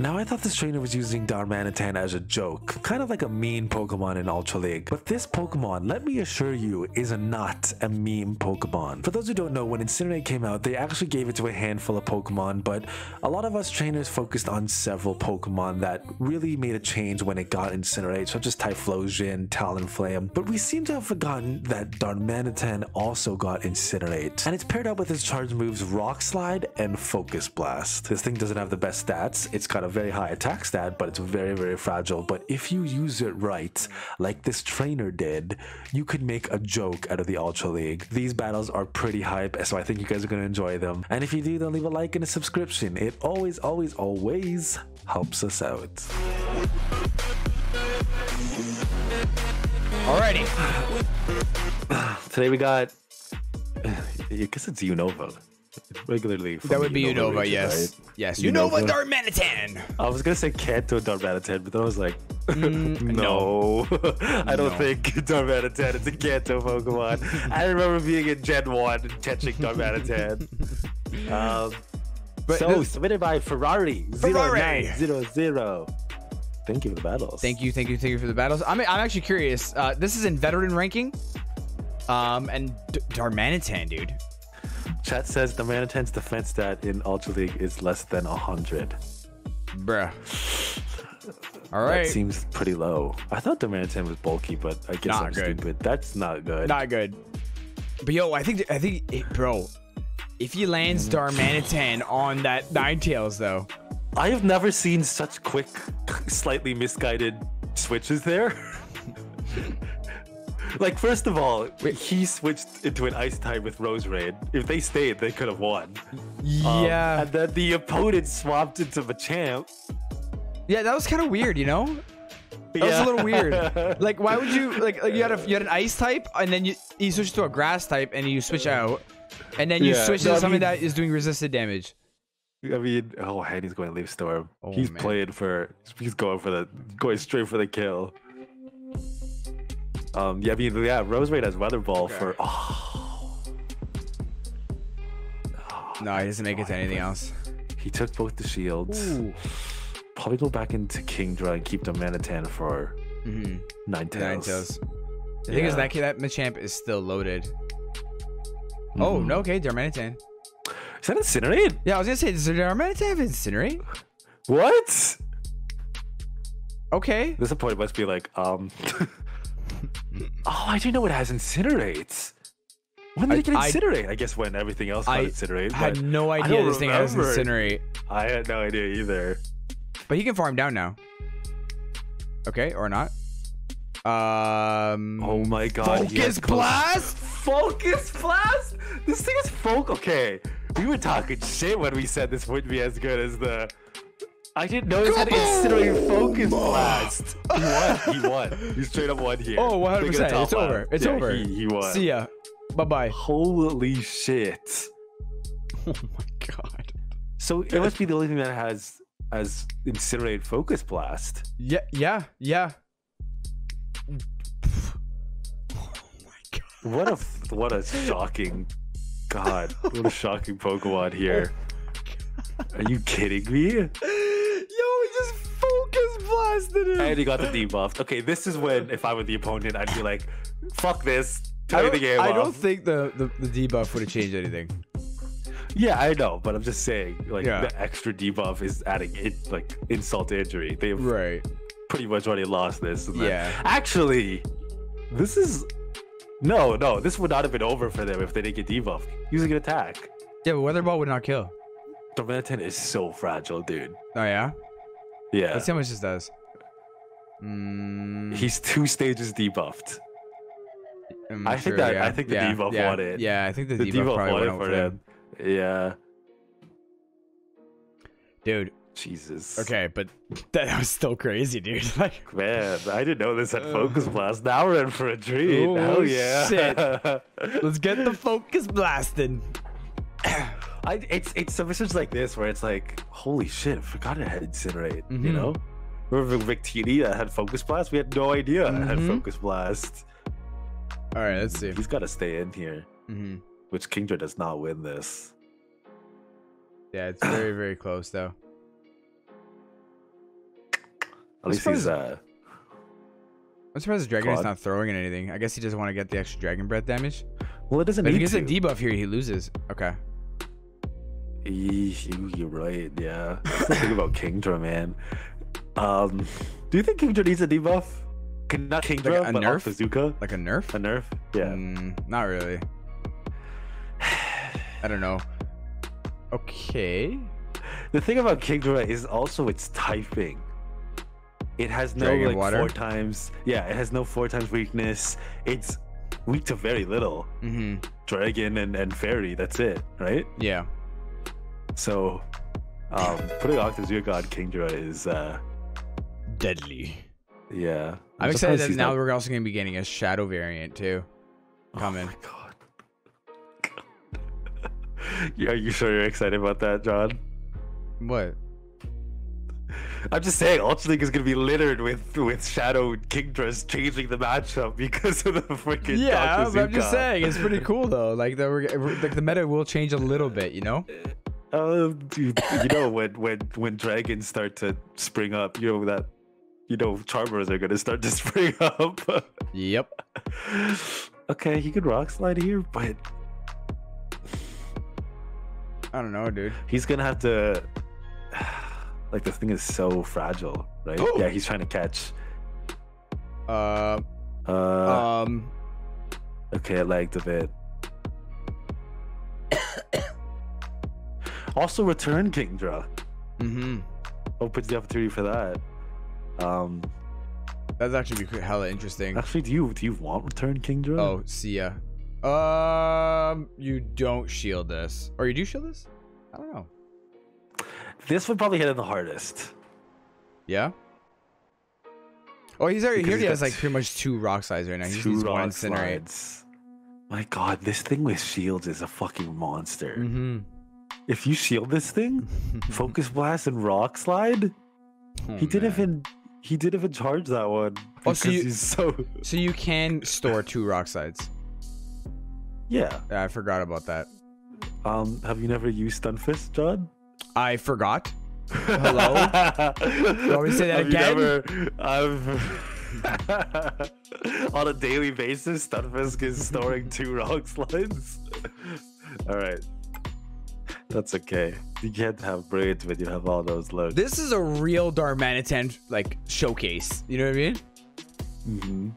Now, I thought this trainer was using Darmanitan as a joke, kind of like a mean Pokemon in Ultra League. But this Pokemon, let me assure you, is not a meme Pokemon. For those who don't know, when Incinerate came out, they actually gave it to a handful of Pokemon, but a lot of us trainers focused on several Pokemon that really made a change when it got Incinerate, such as Typhlosion, Talonflame. But we seem to have forgotten that Darmanitan also got Incinerate, and it's paired up with its charge moves Rock Slide and Focus Blast. This thing doesn't have the best stats, it's got a very high attack stat, but it's very, very fragile. But if you use it right, like this trainer did, you could make a joke out of the Ultra League. These battles are pretty hype, so I think you guys are going to enjoy them. And if you do, then leave a like and a subscription. It always, always, always helps us out. Alrighty. Today we got, I guess it's Unova. Regularly. That would be Unova region, yes. right? Yes. Unova. Unova Darmanitan. I was gonna say Kanto Darmanitan, but then I was like, Mm, no, I don't No. think Darmanitan is a Kanto Pokemon. I remember being in Gen One and catching Darmanitan. um, But so this- submitted by Ferrari Ferrari. 0900. Thank you for the battles. Thank you, thank you, thank you for the battles. I'm, I'm actually curious. Uh, this is in veteran ranking. Um, and D- Darmanitan, dude. Chat says Darmanitan's defense stat in Ultra League is less than 100. Bruh. All right. That seems pretty low. I thought Darmanitan was bulky, but I guess Not I'm good. stupid. That's not good. Not good. But yo, I think I think it, bro, if he lands mm-hmm. Darmanitan on that Ninetales though, I have never seen such quick, slightly misguided switches there. like, first of all, he switched into an ice type with Roserade. If they stayed, they could have won. Um, yeah, and then the opponent swapped into Machamp. yeah, that was kind of weird, you know. That was a little weird. Like, why would you like, like you had a you had an ice type and then you you switch to a grass type and you switch out, and then you Yeah, switch no, to I something mean- that is doing resisted damage. I mean, oh, he's going to Leaf Storm. Oh, he's man. playing for. He's going for the, going straight for the kill. Um, yeah, I mean, yeah, Roserade has Weather Ball Okay. for. Oh, No, he doesn't make it to anything else. he took both the shields. Probably go back into Kingdra and keep Darmanitan for Mm-hmm. Ninetales. The thing is that that Machamp is still loaded. Oh Mhm. no, okay, Darmanitan. Is that Incinerate? Yeah, I was gonna say, does Darmanitan have Incinerate? What? Okay. This point must be like, um. oh, I didn't know it has Incinerate. When did I- it get Incinerate? I, guess when everything else got I Incinerate. had no idea this thing has. Incinerate. I had no idea either. But he can farm down now. Okay, or not. Um. Oh my god. Focus blast. Focus blast? This thing is folk. Okay, we were talking shit when we said this wouldn't be as good as the. I didn't know it had Incinerate Focus Blast. He won. He won. He straight up won here. Oh, 100. Look at the percent It's over. left. It's Yeah, over. He, he won. See ya. Bye bye. Holy shit. Oh my god. So it must be the only thing that has has Incinerate Focus Blast. Yeah. Yeah. Yeah. Oh my god. What a what a shocking God. What a shocking Pokemon here. Oh Are you kidding me? Blasted him. And he got the debuff. Okay, this is when if I were the opponent, I'd be like, fuck this. I Turn don't, the game I off. don't think the, the, the debuff would have changed anything. Yeah, I know, but I'm just saying, like Yeah. the extra debuff is adding it like insult to injury. They've Right. pretty much already lost this. and then- Yeah. Actually, this is no, no. This would not have been over for them if they didn't get debuffed. Using an attack. Yeah, but Weather Ball would not kill. Darmanitan is so fragile, dude. Oh yeah. Yeah, Let's see how much this does. Mm, he's two stages debuffed. I'm I think sure, that- yeah. I think the yeah, debuff yeah, won it. Yeah, I think the, The debuff, debuff probably won it for him. him. Yeah, Dude. Jesus. Okay, but that was still crazy, dude. Like, Man, I didn't know this had Focus Blast. Now we're in for a treat. Oh, Hell yeah. shit. let's get the focus blasting. I, it's it's submissions like this where it's like, holy shit, I forgot it had Incinerate, you Mhm. know? Remember Victini that had Focus Blast? We had no idea it had Mhm. Focus Blast. All right, let's see. He's got to stay in here, hmm which Kingdra does not win this. Yeah, it's very, very close though. At least he's uh. I'm surprised the Dragon is not throwing anything. I guess he doesn't want to get the extra Dragon Breath damage. Well, it doesn't But if he gets to. a debuff here, he loses. Okay. You, you're right. Yeah. That's the thing about Kingdra, man. Um, do you think Kingdra needs a debuff? Can not Kingdra, a but nerf? Bazooka? Like a nerf? A nerf? Yeah. Mm, not really. I don't know. Okay. The thing about Kingdra is also its typing. It has no Dragon like water? four times. Yeah, it has no four times weakness. It's weak to very little. Mm-hmm. Dragon and, and fairy. That's it, right? Yeah. So, um, putting Octazooka on Kingdra is, uh, Deadly. yeah. I'm, excited that now not- we're also going to be getting a shadow variant too. Coming. Oh my god. Yeah, Are you sure you're excited about that, John? What? I'm just saying, Ultra League is gonna be littered with with Shadow Kingdras changing the matchup because of the freaking Yeah, I'm just saying it's pretty cool though. Like the we're- like the meta will change a little bit, you know? Uh, dude, you know when when when dragons start to spring up, you know that you know charmers are gonna start to spring up. Yep. okay, he could rock slide here, but I don't know, dude. he's gonna have to. Like this thing is so fragile, right? Oh. Yeah, he's trying to catch. Uh, Uh, um, okay, it lagged a bit. Also, return Kingdra mm-hmm. opens the opportunity for that. Um, That's actually be hella interesting. actually, do you do you want return Kingdra? Oh, see ya. Um, you don't shield this, or you do shield this? I don't know. this would probably hit him the hardest. Yeah. Oh, he's already Because here. He has like pretty much two rock slides right now. He just Two needs one rock slides. My God, this thing with shields is a fucking monster. Mm-hmm. If you shield this thing, focus blast and rock slide, Oh, he didn't man. even he didn't even charge that one. because so you- he's so So you can store two rock slides. yeah. Yeah, I forgot about that. Um, have you never used Stunfisk, John? I forgot. Hello? you want me to say that have again? Never, I've on a daily basis, Stunfisk is storing two rock slides. All right, that's okay. You can't have braids when you have all those looks. This is a real Darmanitan like showcase. You know what I mean? Mhm.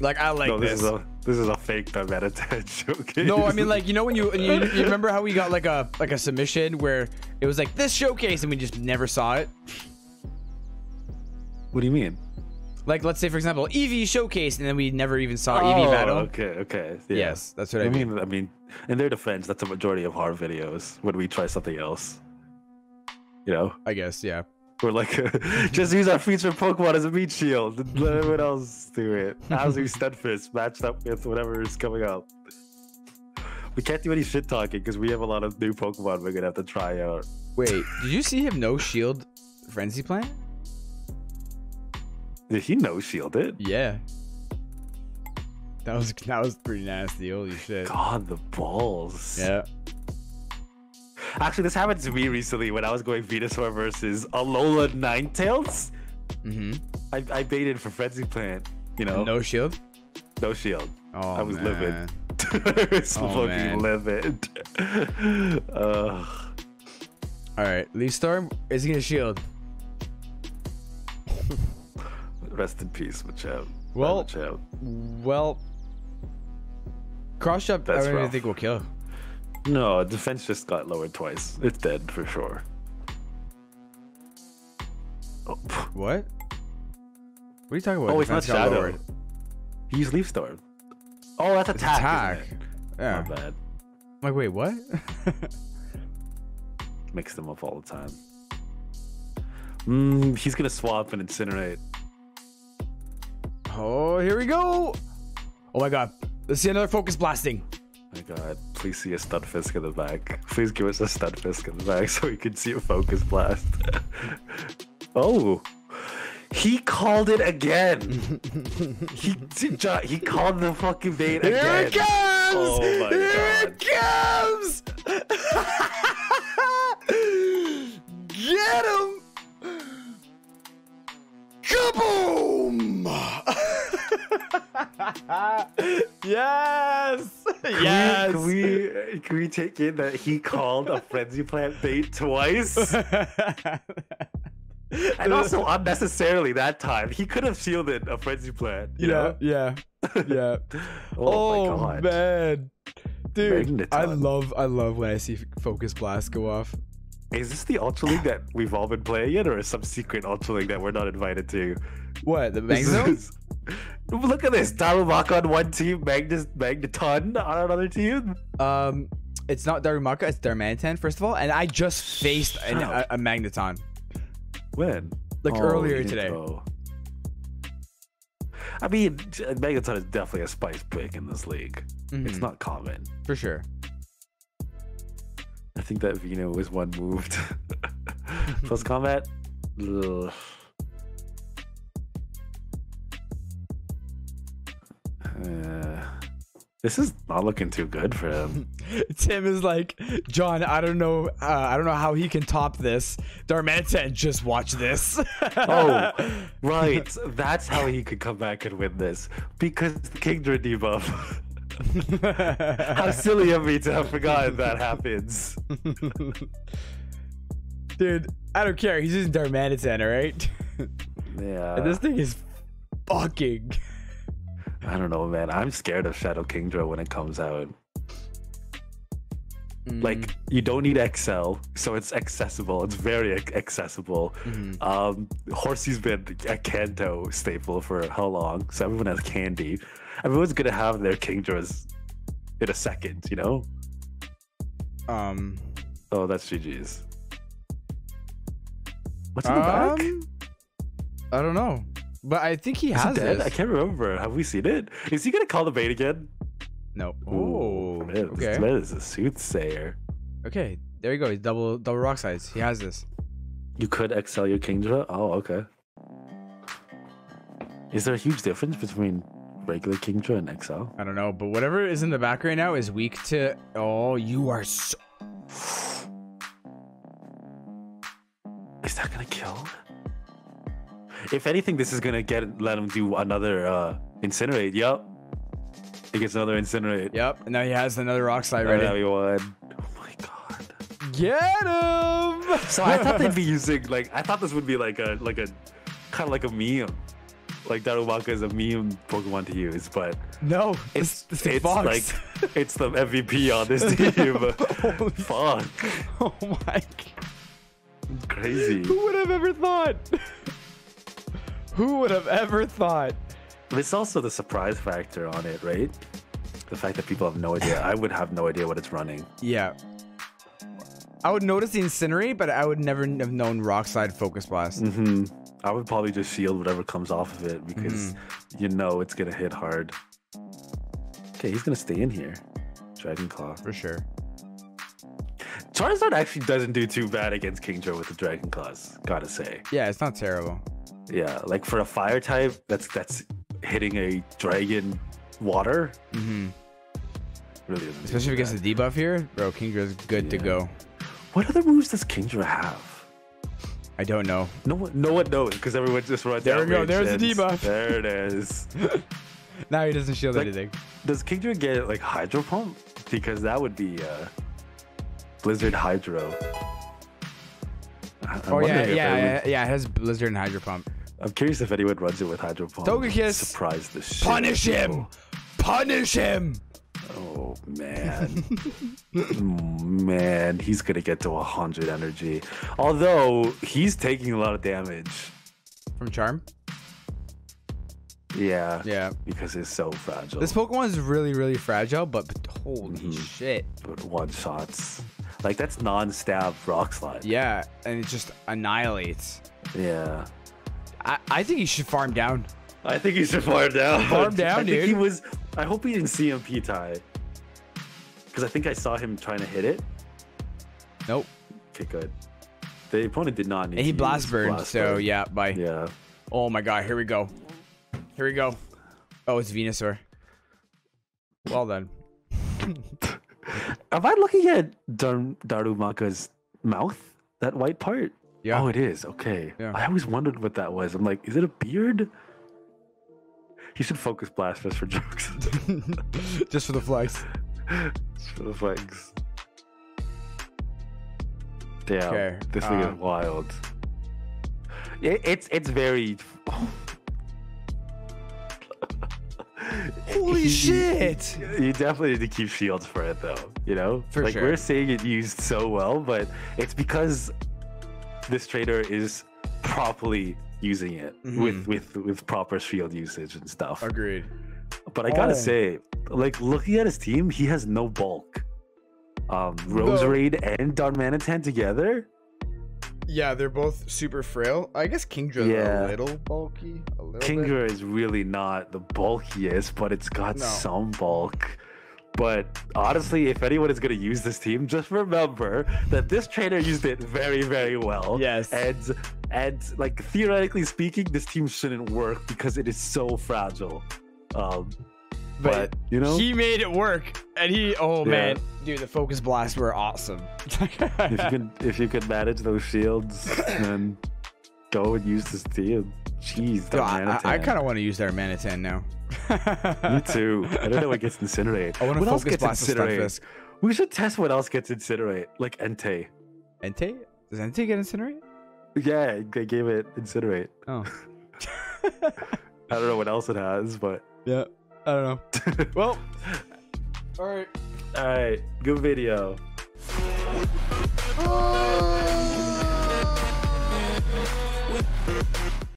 Like I like no, this, this. is a this is a fake Darmanitan showcase. No, I mean like you know when you, you you remember how we got like a like a submission where it was like this showcase and we just never saw it. what do you mean? Like let's say for example Eevee showcase and then we never even saw oh, Eevee battle. Okay, okay. yeah. Yes, that's what I, I mean. mean, I mean, in their defense, that's a majority of our videos when we try something else. You know, I guess yeah. we're like, just use our feature Pokemon as a meat shield and let everyone else do it. How's we Stunfisk matched up with whatever is coming up. We can't do any shit talking because we have a lot of new Pokemon we're gonna have to try out. Wait, did you see him no shield frenzy plant? Did he no shield it? Yeah. That was that was pretty nasty. Holy shit. God, the balls. Yeah. Actually, this happened to me recently when I was going Venusaur versus Alola Ninetales. Mm-hmm. I, I baited for Frenzy Plant, you know, no, shield. No shield. Oh, I was livid. man. I was Oh, fucking man. livid. Ugh. All right, Leaf Storm is he gonna shield? Rest in peace, Machamp. Well- Machamp. Well, cross up. I don't even think will kill. No, defense just got lowered twice. It's dead for sure. Oh. What? What are you talking about? oh it's not Shadow. lowered. He's Leaf Storm. Oh, that's It's attack. attack. it? My bad. I'm like, wait, what? Mix them up all the time. Mm, he's gonna swap and incinerate. Oh, here we go. Oh my god. Let's see another focus blasting. Oh My god, please see a Stunfisk in the back. Please give us a Stunfisk in the back so we can see a Focus Blast. oh, he called it again. he he called the fucking bait again. Here it comes! Oh my Here God. it comes! Get him! yes. Can Yes. we, can we can we take in that he called a frenzy plant bait twice? And also unnecessarily that time. He could have shielded a frenzy plant. You yeah, know? yeah, yeah. Oh, my oh, god. man, dude, I love, I love when I see Focus Blast go off. Is this the Ultra League that we've all been playing in, or is some secret Ultra League that we're not invited to? What the Bang This Zone? is- Look at this. Darumaka on one team, Magnus Magneton on another team. Um, it's not Darumaka, it's Darmanitan, first of all, and I just faced an, a, a Magneton. When? Like Oh, earlier today. go. I mean, Magneton is definitely a spice pick in this league. It's Mhm, not common. for sure. I think that Vino was one moved. Plus combat. Ugh. Uh, this is not looking too good for him. Tim is like, John, I don't know, uh, I don't know how he can top this. Darmanitan, just watch this. Oh, right. That's how he could come back and win this. Because the Kingdra debuff. How silly of me to have forgotten that happens. Dude, I don't care. He's using Darmanitan, all right? Yeah. and this thing is fucking. I don't know, man. I'm scared of Shadow Kingdra when it comes out. Like, you don't need XL, so it's accessible. It's very ac- accessible. Mhm. Um, Horsea's been a Kanto staple for how long? So everyone has candy. Everyone's gonna have their Kingdras in a second, you know? um, Oh, that's GG's. What's in the back? um, I don't know, but I think he Is has it? I can't remember. Have we seen it? Is he gonna call the bait again? No. Ooh, Oh, man, okay. This man is a soothsayer. Okay, there you go. He's double double rock size. He has this. You could excel your Kingdra? Oh, okay. Is there a huge difference between regular Kingdra and XL? I don't know, but whatever is in the back right now is weak to. Oh, you are so. Is that gonna kill? If anything, this is gonna get let him do another uh incinerate. Yup. He gets another incinerate. Yep. And now he has another rock slide ready. now he won. Oh my god. Get him! So I thought they'd be using like I thought this would be like a like a kind of like a meme. Like Darumaka is a meme Pokemon to use, but no. it's It's, it's, Fox. like it's the MVP on this team. Holy Fuck. Oh my! God. Crazy. Who would have ever thought? Who would have ever thought? It's also the surprise factor on it, right? The fact that people have no idea. I would have no idea what it's running. Yeah. I would notice the incinerate, but I would never have known rock slide focus blast. hmm I would probably just shield whatever comes off of it because Mm-hmm. you know it's gonna hit hard. Okay, he's gonna stay in here. Dragon Claw. For sure. Charizard actually doesn't do too bad against Kingdra with the Dragon Claws, gotta say. Yeah, it's not terrible. Yeah, like for a fire type, that's that's hitting a dragon water. hmm Really Especially if it gets the debuff here, bro. Kingdra's good to go. What other moves does Kingdra have? I don't know. No one, no one knows because everyone just runs. There we go, there's the debuff. There it is. Now he doesn't shield Like- anything. Does Kingdra get like Hydro Pump? Because that would be uh, Blizzard Hydro. I- Oh yeah, yeah, yeah, yeah. It has Blizzard and Hydro Pump. I'm curious if anyone runs it with Hydro Pump. Togekiss. Surprise the shit. Punish him! Punish him! Oh man. Mm, man, he's gonna get to 100 energy. Although he's taking a lot of damage. From Charm. Yeah. Yeah. Because it's so fragile. This Pokemon is really, really fragile, but holy Mhm. shit. one shots. Like that's non-stab rock slide. Yeah, and it just annihilates. Yeah. I, I think he should farm down. I think he should farm down. Farm down, I think dude. He was. I hope he didn't see him P tie. Because I think I saw him trying to hit it. Nope. Okay, good. The opponent did not need. And he blast burned, Blast so Burn. yeah, bye. Yeah. Oh my god, here we go. Here we go. Oh, it's Venusaur. Well done. Am I looking at Dar- Darumaka's mouth? That white part? Yeah. Oh, it is. Okay. Yeah. I always wondered what that was. I'm like, is it a beard? He should focus blast just for jokes. Just for the flex. just for the flex. Damn, Okay, this thing is um, wild. It, it's it's very. Holy He- shit! You definitely need to keep shields for it, though. You know, For like sure. we're seeing it used so well, but it's because this trader is properly using it with Mhm. with with proper shield usage and stuff. Agreed. But I gotta Oh. say, like looking at his team, he has no bulk. Um, Rose No. Raid and Darmanitan together. Yeah, they're both super frail. I guess Kingdra's Yeah. a little bulky. A little bit. Is really not the bulkiest, but it's got No. some bulk. But honestly, if anyone is going to use this team, just remember that this trainer used it very, very well. Yes. And and like theoretically speaking, this team shouldn't work because it is so fragile. Um, but, But you know, He made it work, and he. Oh Yeah. man, dude, the focus blasts were awesome. if you can if you can manage those shields, then go and use this team. Jeez, Yo, I, Darmanitan. kind of want to use Darmanitan now. Me too. I don't know what gets incinerate. I want to what else focus gets blast with incinerate? We should test what else gets incinerate, like Entei. Entei? Does Entei get incinerate? Yeah, they gave it incinerate. Oh. I don't know what else it has, but yeah. I don't know. Well. All right. all right, good video. Oh. thank